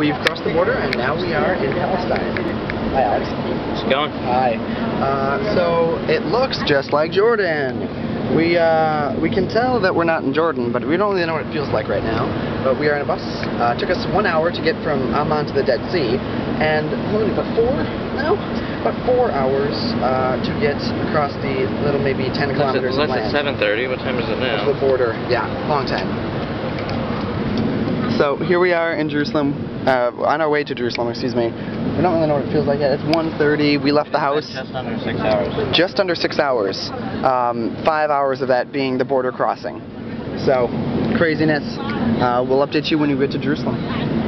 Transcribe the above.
we've crossed the border and now we are in Palestine. Hi, Alex. How's it going? Hi. Uh, so it looks just like Jordan. We uh, we can tell that we're not in Jordan, but we don't really know what it feels like right now. But we are in a bus. Uh, it took us one hour to get from Amman to the Dead Sea, and only? About four? No, about four hours uh, to get across the little maybe 10 kilometers Less of at land. 7.30. What time is it to now? the border. Yeah, long time. So here we are in Jerusalem, uh, on our way to Jerusalem, excuse me. We don't really know what it feels like yet. It's 1.30. We left the house Just under six hours. just under six hours. Um, five hours of that being the border crossing. So, craziness. Uh, we'll update you when we get to Jerusalem.